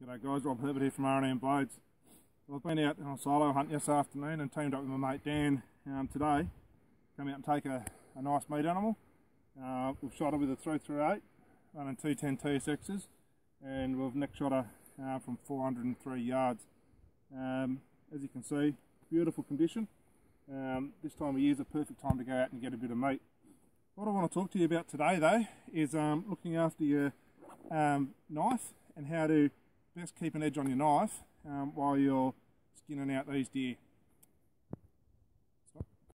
G'day guys, Rob Herbert here from R&N Blades. Well, I've been out on a solo hunt this afternoon and teamed up with my mate Dan um, today. Come out and take a, a nice meat animal. Uh, we've shot her with a 338 running 210 TSXs and we've neck shot her uh, from 403 yards. Um, as you can see, beautiful condition. Um, this time of year is a perfect time to go out and get a bit of meat. What I want to talk to you about today though is um, looking after your um, knife and how to best keep an edge on your knife um, while you're skinning out these deer.